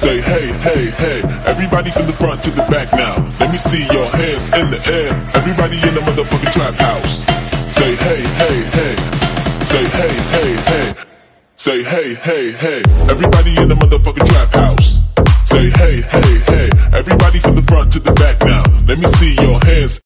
Say hey, hey, hey. Everybody from the front to the back now. Let me see your hands in the air. Everybody in the motherfucking trap house. Say hey, hey, hey. Say hey, hey, hey. Say hey, hey, hey. Everybody in the motherfucking trap house. Say hey, hey, hey. Everybody from the front to the back now. Let me see your hands.